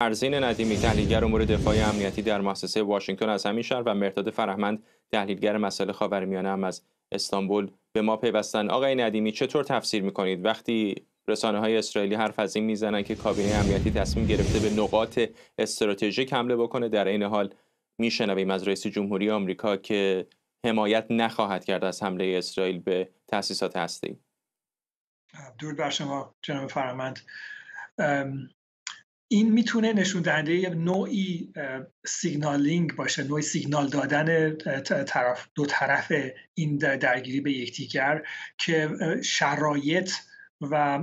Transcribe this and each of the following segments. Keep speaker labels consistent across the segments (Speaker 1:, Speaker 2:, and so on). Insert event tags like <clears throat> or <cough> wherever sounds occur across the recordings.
Speaker 1: ارزین ندیمی تحلیلگر امور دفاعی امنیتی در مؤسسه واشنگتن از همین شهر و مرداد فرهمند تحلیلگر مسائل خاورمیانه هم از استانبول به ما پیوستن. آقای ندیمی چطور تفسیر می‌کنید؟ وقتی رسانه های اسرائیلی حرف از این می‌زنن که کابینه امنیتی تصمیم گرفته به نقاط استراتژیک حمله بکنه در این حال میشنویم از رئیس جمهوری آمریکا که حمایت نخواهد کرد از حمله اسرائیل به تأسیسات هسته‌ای.
Speaker 2: درود بر شما جناب فرمند این می‌تونه نشون دهنده نوعی سیگنالینگ باشه نوعی سیگنال دادن طرف دو طرف این درگیری به یکدیگر که شرایط و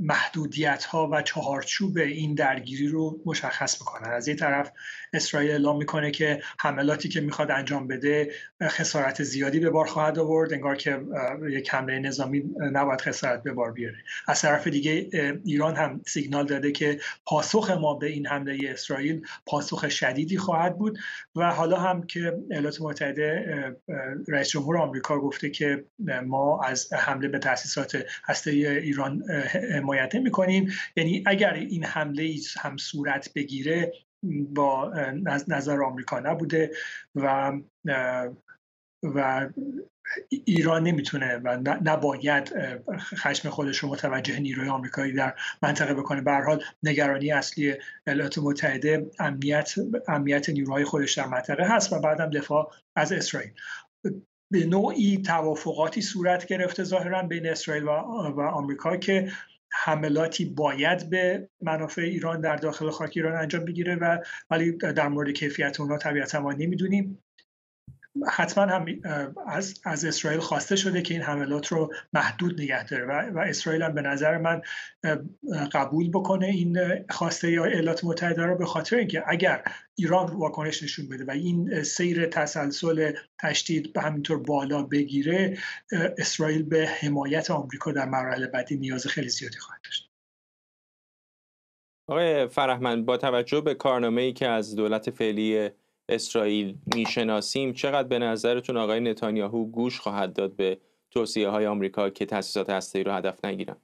Speaker 2: محدودیت ها و چهارچوب این درگیری رو مشخص می‌کنن از این طرف اسرائیل اعلام می‌کنه که حملاتی که می‌خواد انجام بده خسارت زیادی به بار خواهد آورد انگار که یک حمله نظامی نباید خسارت به بار بیاره. از طرف دیگه ایران هم سیگنال داده که پاسخ ما به این حمله اسرائیل پاسخ شدیدی خواهد بود و حالا هم که ایالات متحده رئیس جمهور آمریکا گفته که ما از حمله به تاسیسات هسته ایران حمایت می‌کنیم. یعنی اگر این حمله هم صورت بگیره با نظر آمریکا نبوده و و ایران نمی‌تونه و نباید خشم خودش رو متوجه نیروی آمریکایی در منطقه بکنه. به حال نگرانی اصلی ایالات متحده امنیت امنیت نیروهای خودش در منطقه هست و بعدم دفاع از اسرائیل. به نوعی توافقاتی صورت گرفته ظاهرا بین اسرائیل و آمریکا که حملاتی باید به منافع ایران در داخل خاک ایران انجام بگیره و ولی در مورد کیفیت اونها طبیعتا ما نمی‌دونیم. حتما هم از, از اسرائیل خواسته شده که این حملات رو محدود نگه داره و, و اسرائیل هم به نظر من قبول بکنه این خواسته یا ایالات متحده رو به خاطر اینکه اگر ایران واکنش نشون بده و این سیر تسلسل تشدید به همینطور بالا بگیره اسرائیل به حمایت آمریکا در مراحل بعدی نیاز خیلی زیادی خواهد داشت.
Speaker 1: آقای فرهمند با توجه به کارنامه ای که از دولت فعلی اسرائیل می‌شناسیم. چقدر به نظرتون آقای نتانیاهو گوش خواهد داد به توصیه های آمریکا که تاسیسات هسته‌ای رو هدف نگیرن؟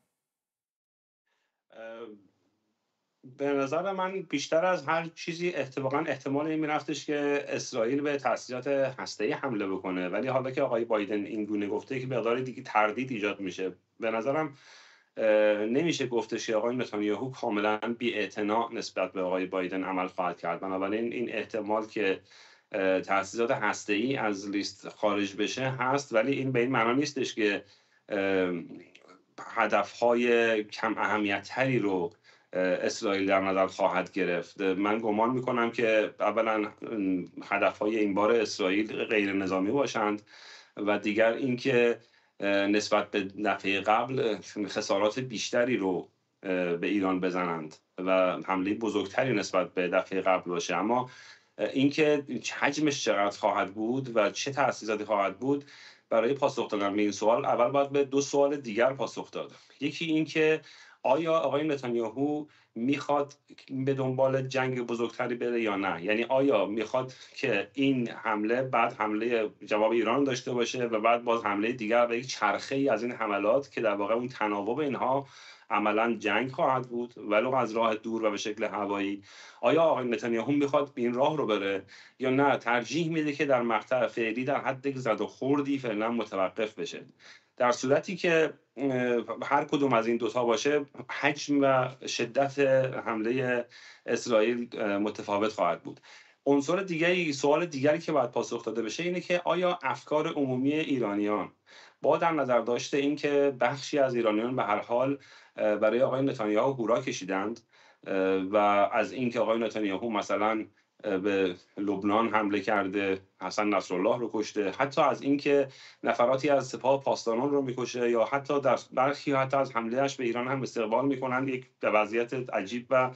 Speaker 3: به نظر من بیشتر از هر چیزی اتفاقا احتمال این میرفتش که اسرائیل به تاسیسات هسته‌ای حمله بکنه. ولی حالا که آقای بایدن این گونه گفته که مقداری دیگه تردید ایجاد میشه. به نظرم نمیشه گفتش که آقای نتانیاهو کاملا بی نسبت به آقای بایدن عمل خواهد کرد. بنابراین این احتمال که تاسیسات هسته ای از لیست خارج بشه هست ولی این به این معنا نیستش که هدف های کم اهمیت تری رو اسرائیل در نظر خواهد گرفت. من گمان می‌کنم که اولا هدف های این بار اسرائیل غیر نظامی باشند و دیگر اینکه نسبت به دفعه قبل خسارات بیشتری رو به ایران بزنند و حمله بزرگتری نسبت به دفعه قبل باشه. اما اینکه حجمش چقدر خواهد بود و چه تأثیراتی خواهد بود برای پاسخ دادن به این سوال اول باید به دو سوال دیگر پاسخ داد یکی اینکه آیا آقای نتانیاهو می‌خواد به دنبال جنگ بزرگتری بره یا نه؟ یعنی آیا می‌خواد که این حمله بعد حمله جواب ایران داشته باشه و بعد باز حمله دیگر و یک چرخه ای از این حملات که در واقع اون تناوب اینها عملا جنگ خواهد بود ولو از راه دور و به شکل هوایی. آیا آقای نتانیاهو می‌خواد به این راه رو بره؟ یا نه ترجیح میده که در مقطع فعلی در حد زد و خوردی فعلا متوقف بشه. در صورتی که هر کدوم از این دوتا باشه حجم و شدت حمله اسرائیل متفاوت خواهد بود. عنصر دیگری سوال دیگری که باید پاسخ داده بشه اینه که آیا افکار عمومی ایرانیان در نظر داشته اینکه بخشی از ایرانیان به هر حال برای آقای نتانیاهو هورا کشیدند و از اینکه آقای نتانیاهو مثلا به لبنان حمله کرده حسن نصرالله رو کشته حتی از اینکه نفراتی از سپاه پاسداران رو می‌کشه یا حتی در برخی حتی از حملهش به ایران هم استقبال می‌کنند یک وضعیت عجیب و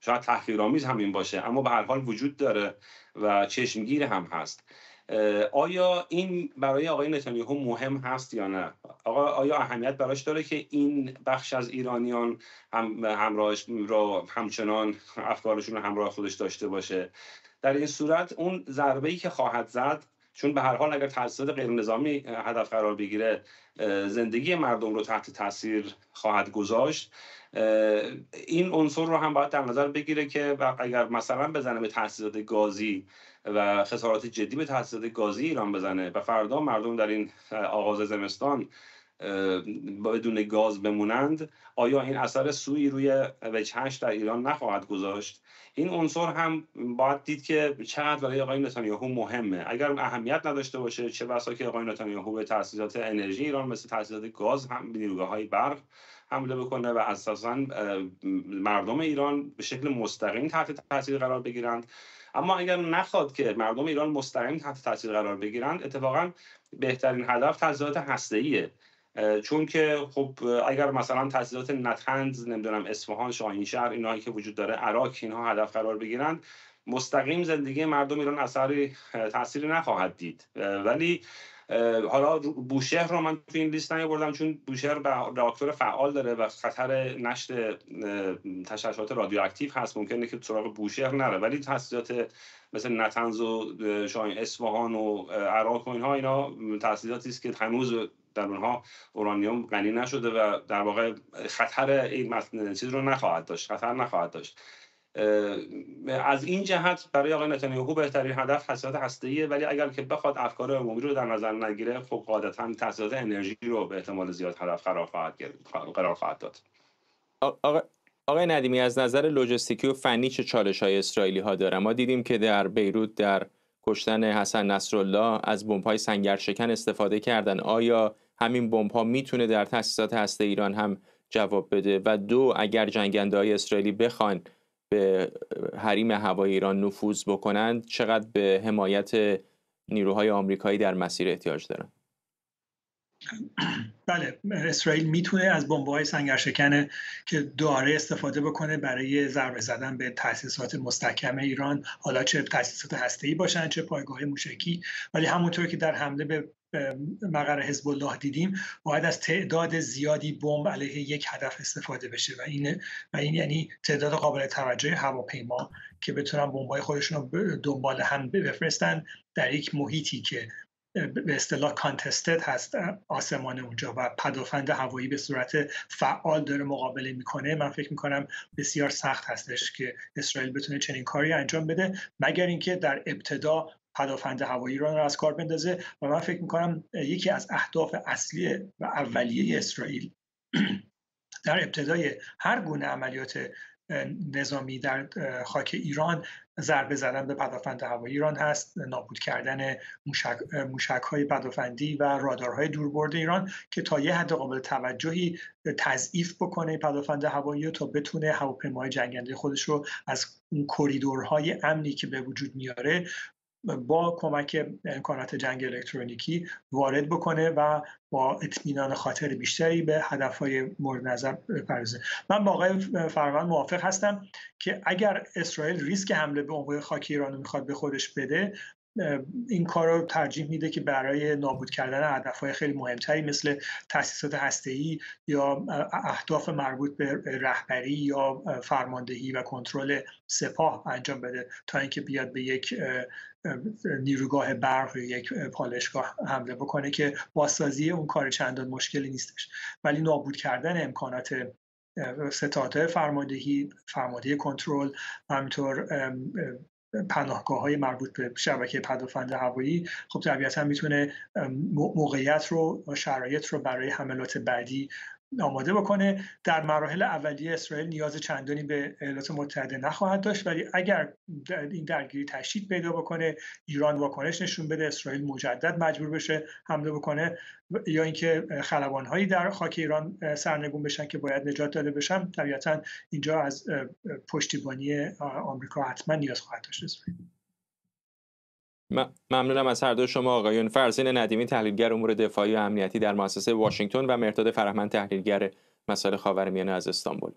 Speaker 3: شاید تحقیرآمیز همین باشه اما به هر حال وجود داره و چشمگیر هم هست. آیا این برای آقای نتانیاهو مهم هست یا نه؟ آقا آیا اهمیت براش داره که این بخش از ایرانیان هم همراهش را همچنان افکارشون رو همراه خودش داشته باشه؟ در این صورت اون ضربه ای که خواهد زد چون به هر حال اگر تاسیسات غیر نظامی هدف قرار بگیره زندگی مردم رو تحت تاثیر خواهد گذاشت. این عنصر رو هم باید در نظر بگیره که اگر مثلا بزنه به تاسیسات گازی و خسارات جدی به تاسیسات گازی ایران بزنه و فردا مردم در این آغاز زمستان بدون گاز بمونند. آیا این اثر سوی روی وجهش در ایران نخواهد گذاشت؟ این عنصر هم باید دید که چقدر برای آقای نتانیاهو مهمه. اگر اهمیت نداشته باشه چه بسا که آقای نتانیاهو به تاسیسات انرژی ایران مثل تاسیسات گاز هم نیروگاه های برق حمله بکنه و اساسا مردم ایران به شکل مستقیم تحت تاثیر قرار بگیرند. اما اگر نخواد که مردم ایران مستقیم تحت تاثیر قرار بگیرند اتفاقا بهترین هدف تجهیزات هسته‌ایه. چون که خب اگر مثلا تجهیزات نتنز نمی‌دونم اصفهان شاهینشهر اینایی که وجود داره عراق اینها هدف قرار بگیرند مستقیم زندگی مردم ایران اثری تاثیری نخواهد دید. ولی حالا بوشهر رو من تو این لیست نیاوردم چون بوشهر راکتور فعال داره و خطر نشت تشعشعات رادیواکتیو هست. ممکنه که سراغ بوشهر نره. ولی تاسیسات مثل نتنز و شاین اصفهان و عراق و اینها اینا تاسیساتی است که هنوز در اونها اورانیوم غنی نشده و در واقع خطر این چیز رو نخواهد داشت خطر نخواهد داشت. از این جهت برای آقای نتانیاهو بهترین هدف تاسیسات هسته‌ایه ولی اگر که بخواد افکار عمومی رو در نظر نگیره خب قاعدتا تاسیسات انرژی رو به احتمال زیاد هدف قرار خواهد قرار خواهد داد.
Speaker 1: آقای ندیمی از نظر لوجستیکی و فنی چه چالش های اسرائیلی ها داره؟ ما دیدیم که در بیروت در کشتن حسن نصرالله از بمب های سنگر شکن استفاده کردن. آیا همین بمب ها می‌تونه در تاسیسات هسته ایران هم جواب بده و دو اگر جنگنده های اسرائیلی بخوان به حریم هوای ایران نفوذ بکنند چقدر به حمایت نیروهای آمریکایی در مسیر احتیاج دارن؟ <clears throat>
Speaker 2: بله اسرائیل می‌تونه از های سنگرشکنه که داره استفاده بکنه برای ضربه زدن به تاسیسات مستحکم ایران حالا چه تاسیسات هسته‌ای باشن چه پایگاه موشکی ولی همونطور که در حمله به مقر حزب الله دیدیم باید از تعداد زیادی بمب علیه یک هدف استفاده بشه و این و این یعنی تعداد قابل توجه هواپیما که بتونن بمبای خودشون رو دنبال هم بفرستن در یک محیطی که به اصطلاح کانتستد هست آسمان اونجا و پدافند هوایی به صورت فعال داره مقابله می‌کنه. من فکر می‌کنم بسیار سخت هستش که اسرائیل بتونه چنین کاری انجام بده مگر اینکه در ابتدا پدافند هوایی ایران رو از کار بندازه و من فکر می‌کنم یکی از اهداف اصلی و اولیه اسرائیل <clears throat> در ابتدای هر گونه عملیات نظامی در خاک ایران ضربه زدن به پدافند هوایی ایران هست نابود کردن موشک, موشک های پدافندی و رادارهای دوربرد ایران که تا یه حد قابل توجهی تضعیف بکنه پدافند هوایی تا بتونه هواپیماهای جنگنده خودش رو از اون کریدورهای امنی که به وجود میاره با کمک امکانات جنگ الکترونیکی وارد بکنه و با اطمینان خاطر بیشتری به هدفهای مورد نظر بپردازه. من با آقای فرمان موافق هستم که اگر اسرائیل ریسک حمله به عمق خاک ایران رو می‌خواد به خودش بده این کار رو ترجیح میده که برای نابود کردن هدفهای خیلی مهمتری مثل تاسیسات هسته‌ای یا اهداف مربوط به رهبری یا فرماندهی و کنترل سپاه انجام بده تا اینکه بیاد به یک نیروگاه برق یک پالشگاه حمله بکنه که بازسازی اون کار چندان مشکلی نیستش. ولی نابود کردن امکانات ستاد فرماندهی فرماندهی کنترل همینطور پناهگاه های مربوط به شبکه پدافند هوایی خب طبیعتا می‌تونه موقعیت رو و شرایط رو برای حملات بعدی آماده بکنه. در مراحل اولیه اسرائیل نیاز چندانی به ایالات متحده نخواهد داشت ولی اگر این درگیری تشدید پیدا بکنه ایران واکنش نشون بده اسرائیل مجدد مجبور بشه حمله بکنه یا اینکه خلبانهایی در خاک ایران سرنگون بشن که باید نجات داده بشن طبیعتا اینجا از پشتیبانی آمریکا حتما نیاز خواهد داشت. اسرائیل
Speaker 1: ممنونم از هر دو شما آقایون. فرزین ندیمی تحلیلگر امور دفاعی و امنیتی در مؤسسه واشنگتن و مرتاد فرهمند تحلیلگر مسائل خاورمیانه از استانبول.